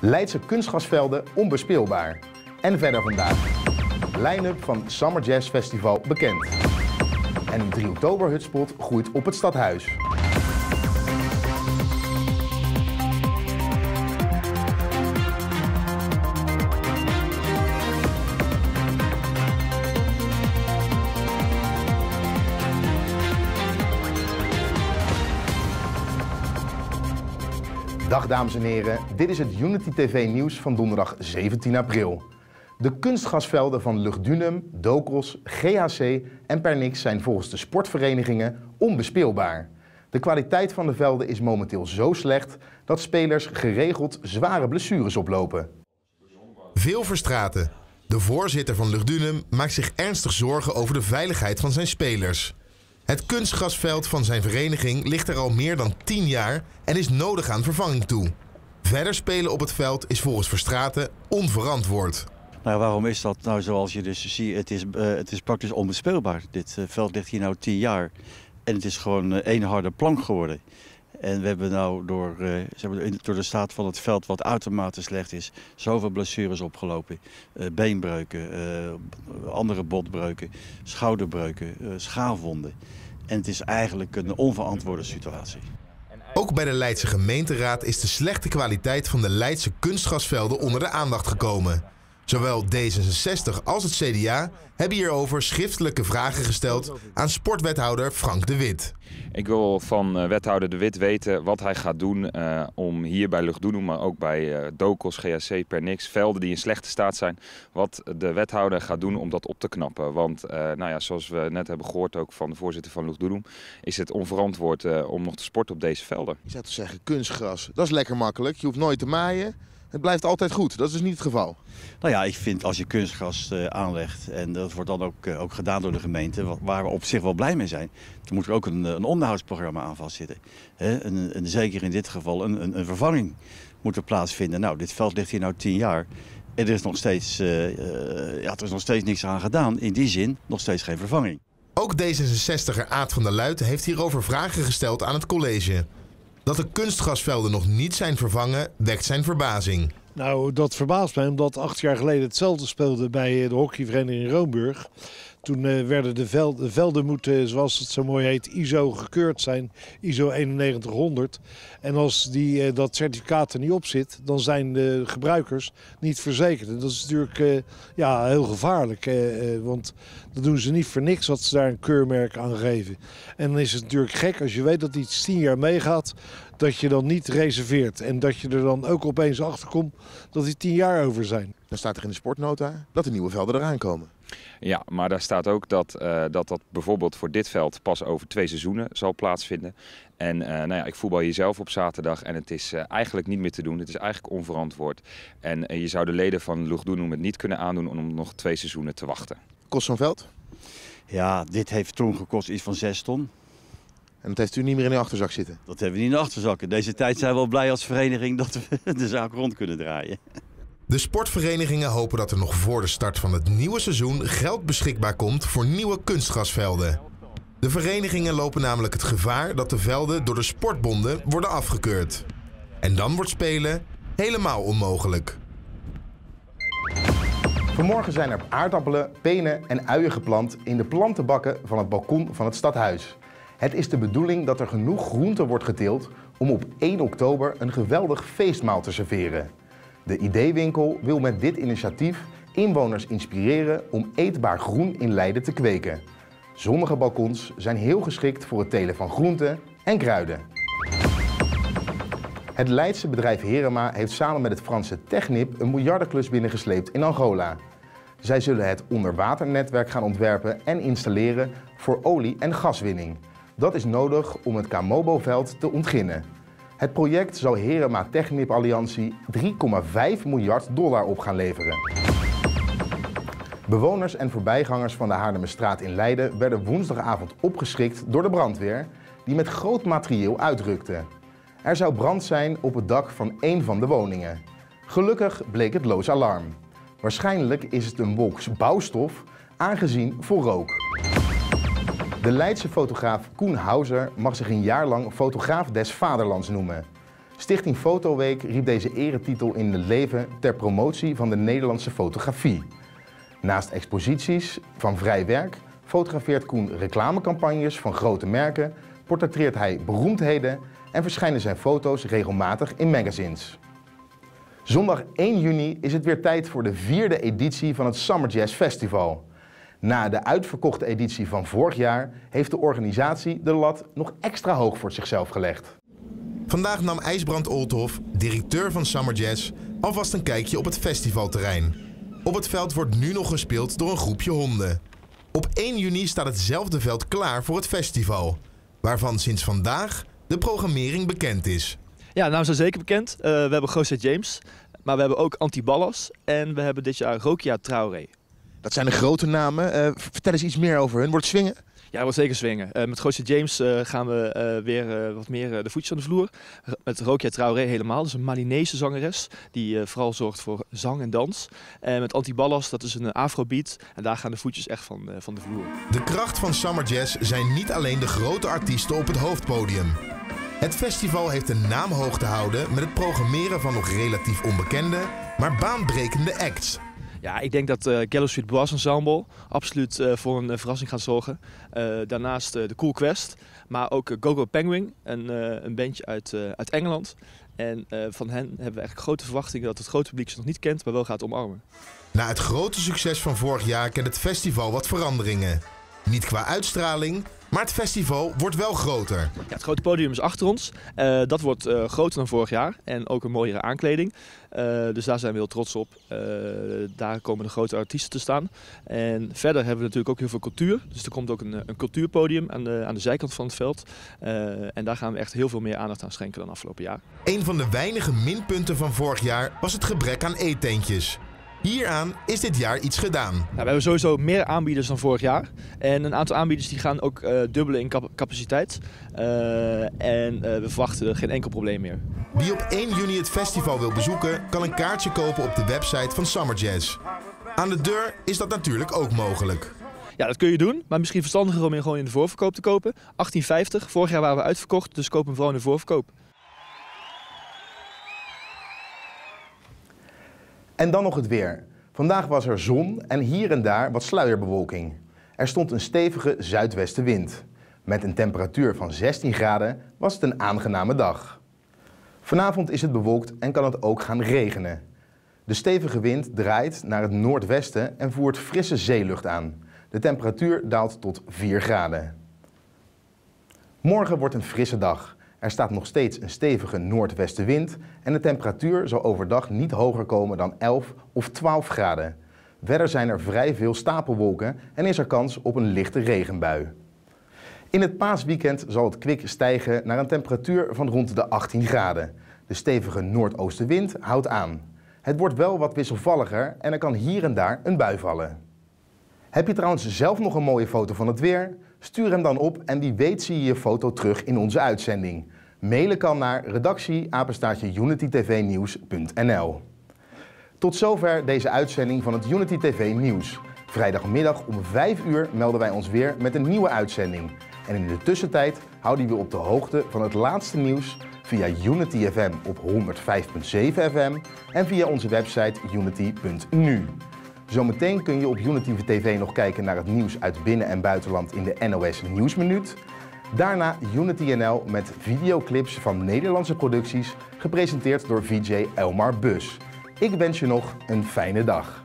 Leidse kunstgasvelden onbespeelbaar. En verder vandaag. Line-up van Summer Jazz Festival bekend. En een 3 oktober hutspot groeit op het stadhuis. Dag dames en heren, dit is het Unity TV nieuws van donderdag 17 april. De kunstgasvelden van Luchtdunum, Dokos, GHC en Pernix zijn volgens de sportverenigingen onbespeelbaar. De kwaliteit van de velden is momenteel zo slecht dat spelers geregeld zware blessures oplopen. Veel Verstraten, de voorzitter van Luchtdunum, maakt zich ernstig zorgen over de veiligheid van zijn spelers. Het kunstgasveld van zijn vereniging ligt er al meer dan 10 jaar en is nodig aan vervanging toe. Verder spelen op het veld is volgens Verstraten onverantwoord. Nou, waarom is dat nou zoals je dus ziet? Het is, uh, het is praktisch onbespeelbaar. Dit uh, veld ligt hier nou 10 jaar en het is gewoon uh, één harde plank geworden. En we hebben nou door, door de staat van het veld, wat uitermate slecht is, zoveel blessures opgelopen. beenbreuken, andere botbreuken, schouderbreuken, schaafwonden. En het is eigenlijk een onverantwoorde situatie. Ook bij de Leidse gemeenteraad is de slechte kwaliteit van de Leidse kunstgasvelden onder de aandacht gekomen. Zowel D66 als het CDA hebben hierover schriftelijke vragen gesteld aan sportwethouder Frank de Wit. Ik wil van uh, wethouder de Wit weten wat hij gaat doen uh, om hier bij Luchtdoenum, maar ook bij uh, Dokos, GHC, Pernix, velden die in slechte staat zijn, wat de wethouder gaat doen om dat op te knappen. Want nou ja, zoals we net hebben gehoord ook van de voorzitter van Luchtdoenum, is het onverantwoord om nog te sporten op deze velden. Je zou toch zeggen kunstgras, dat is lekker makkelijk, je hoeft nooit te maaien. Het blijft altijd goed. Dat is dus niet het geval. Nou ja, ik vind als je kunstgras uh, aanlegt, en dat wordt dan ook, uh, ook gedaan door de gemeente, waar we op zich wel blij mee zijn, dan moet er ook een, een onderhoudsprogramma aan vastzitten. He, en, en, zeker in dit geval een, een, een, vervanging moet er plaatsvinden. Nou, dit veld ligt hier nou tien jaar. En er is, nog steeds, uh, ja, er is nog steeds niks aan gedaan. In die zin nog steeds geen vervanging. Ook D66er Aad van der Luit heeft hierover vragen gesteld aan het college. Dat de kunstgasvelden nog niet zijn vervangen, wekt zijn verbazing. Nou, dat verbaast mij omdat acht jaar geleden hetzelfde speelde bij de hockeyvereniging Roomburg. Toen uh, werden de, vel, de, velden moeten, zoals het zo mooi heet, ISO gekeurd zijn. ISO 9100. En als die, uh, dat certificaat er niet op zit, dan zijn de gebruikers niet verzekerd. En dat is natuurlijk ja, heel gevaarlijk. want dat doen ze niet voor niks dat ze daar een keurmerk aan geven. En dan is het natuurlijk gek als je weet dat iets tien jaar meegaat dat je dan niet reserveert. En dat je er dan ook opeens achter komt dat die tien jaar over zijn. Dan staat er in de sportnota dat de nieuwe velden eraan komen. Ja, maar daar staat ook dat, uh, dat dat bijvoorbeeld voor dit veld pas over twee seizoenen zal plaatsvinden. En uh, nou ja, ik voetbal hier zelf op zaterdag en het is uh, eigenlijk niet meer te doen. Het is eigenlijk onverantwoord. En je zou de leden van Lugdunum het niet kunnen aandoen om nog twee seizoenen te wachten. Kost zo'n veld? Ja, dit heeft toen gekost iets van 6 ton. En dat heeft u niet meer in de achterzak zitten? Dat hebben we niet in de achterzak. In deze tijd zijn we wel blij als vereniging dat we de zaak rond kunnen draaien. De sportverenigingen hopen dat er nog voor de start van het nieuwe seizoen geld beschikbaar komt voor nieuwe kunstgrasvelden. De verenigingen lopen namelijk het gevaar dat de velden door de sportbonden worden afgekeurd. En dan wordt spelen helemaal onmogelijk. Vanmorgen zijn er aardappelen, penen en uien geplant in de plantenbakken van het balkon van het stadhuis. Het is de bedoeling dat er genoeg groente wordt geteeld om op 1 oktober een geweldig feestmaal te serveren. De Ideewinkel wil met dit initiatief inwoners inspireren om eetbaar groen in Leiden te kweken. Zonnige balkons zijn heel geschikt voor het telen van groenten en kruiden. Het Leidse bedrijf Herema heeft samen met het Franse Technip een miljardenklus binnengesleept in Angola. Zij zullen het onderwaternetwerk gaan ontwerpen en installeren voor olie- en gaswinning. Dat is nodig om het Kamobo-veld te ontginnen. Het project zou Herema Technip Alliantie 3,5 miljard dollar op gaan leveren. Bewoners en voorbijgangers van de Haarlemmerstraat in Leiden werden woensdagavond opgeschrikt door de brandweer, die met groot materieel uitrukte. Er zou brand zijn op het dak van één van de woningen. Gelukkig bleek het loos alarm. Waarschijnlijk is het een box bouwstof, aangezien voor rook. De Leidse fotograaf Koen Hauser mag zich een jaar lang fotograaf des vaderlands noemen. Stichting Fotoweek riep deze eretitel in het leven ter promotie van de Nederlandse fotografie. Naast exposities van vrij werk fotografeert Koen reclamecampagnes van grote merken, portretteert hij beroemdheden en verschijnen zijn foto's regelmatig in magazines. Zondag 1 juni is het weer tijd voor de vierde editie van het Summer Jazz Festival. Na de uitverkochte editie van vorig jaar heeft de organisatie de lat nog extra hoog voor zichzelf gelegd. Vandaag nam IJsbrand Oldhof, directeur van Summer Jazz, alvast een kijkje op het festivalterrein. Op het veld wordt nu nog gespeeld door een groepje honden. Op 1 juni staat hetzelfde veld klaar voor het festival, waarvan sinds vandaag de programmering bekend is. Ja, nou zijn zeker bekend. Uh, we hebben José James, maar we hebben ook Antiballas en we hebben dit jaar Rokia Traoré. Dat zijn de grote namen. Uh, vertel eens iets meer over hun. Wordt het swingen? Ja, wordt zeker swingen. Uh, met José James uh, gaan we weer wat meer de voetjes aan de vloer. Met Rokia Traoré helemaal. Dus een Malinese zangeres die vooral zorgt voor zang en dans. En met Antiballas, dat is een afrobeat. En daar gaan de voetjes echt van, van de vloer. De kracht van Summer Jazz zijn niet alleen de grote artiesten op het hoofdpodium. Het festival heeft een naam hoog te houden met het programmeren van nog relatief onbekende, maar baanbrekende acts. Ja, ik denk dat uh, Gallow Street Brass Ensemble absoluut uh, voor een uh, verrassing gaat zorgen. daarnaast de Cool Quest, maar ook Gogo Penguin, een, een bandje uit, uit Engeland. En van hen hebben we eigenlijk grote verwachtingen dat het grote publiek ze nog niet kent, maar wel gaat omarmen. Na het grote succes van vorig jaar kent het festival wat veranderingen. Niet qua uitstraling, maar het festival wordt wel groter. Ja, het grote podium is achter ons. Uh, dat wordt uh, groter dan vorig jaar en ook een mooiere aankleding. Uh, dus daar zijn we heel trots op. daar komen de grote artiesten te staan. En verder hebben we natuurlijk ook heel veel cultuur. Dus er komt ook een, een cultuurpodium aan de, aan de zijkant van het veld. en daar gaan we echt heel veel meer aandacht aan schenken dan afgelopen jaar. Een van de weinige minpunten van vorig jaar was het gebrek aan eetentjes. Hieraan is dit jaar iets gedaan. Nou, we hebben sowieso meer aanbieders dan vorig jaar. En een aantal aanbieders die gaan ook uh, dubbelen in capaciteit. Uh, en uh, we verwachten geen enkel probleem meer. Wie op 1 juni het festival wil bezoeken, kan een kaartje kopen op de website van Summer Jazz. Aan de deur is dat natuurlijk ook mogelijk. Ja, dat kun je doen, maar misschien verstandiger om je gewoon in de voorverkoop te kopen. 1850, vorig jaar waren we uitverkocht, dus koop hem vooral in de voorverkoop. En dan nog het weer. Vandaag was er zon en hier en daar wat sluierbewolking. Er stond een stevige zuidwestenwind. Met een temperatuur van 16 graden was het een aangename dag. Vanavond is het bewolkt en kan het ook gaan regenen. De stevige wind draait naar het noordwesten en voert frisse zeelucht aan. De temperatuur daalt tot 4 graden. Morgen wordt een frisse dag. Er staat nog steeds een stevige noordwestenwind en de temperatuur zal overdag niet hoger komen dan 11 of 12 graden. Verder zijn er vrij veel stapelwolken en is er kans op een lichte regenbui. In het paasweekend zal het kwik stijgen naar een temperatuur van rond de 18 graden. De stevige noordoostenwind houdt aan. Het wordt wel wat wisselvalliger en er kan hier en daar een bui vallen. Heb je trouwens zelf nog een mooie foto van het weer? Stuur hem dan op en wie weet zie je je foto terug in onze uitzending. Mailen kan naar redactie@unitytvnieuws.nl. Tot zover deze uitzending van het Unity TV Nieuws. Vrijdagmiddag om 5 uur melden wij ons weer met een nieuwe uitzending. En in de tussentijd houden we op de hoogte van het laatste nieuws via Unity FM op 105.7 FM en via onze website unity.nu. Zometeen kun je op Unity TV nog kijken naar het nieuws uit binnen- en buitenland in de NOS Nieuwsminuut. Daarna Unity NL met videoclips van Nederlandse producties, gepresenteerd door VJ Elmar Bus. Ik wens je nog een fijne dag.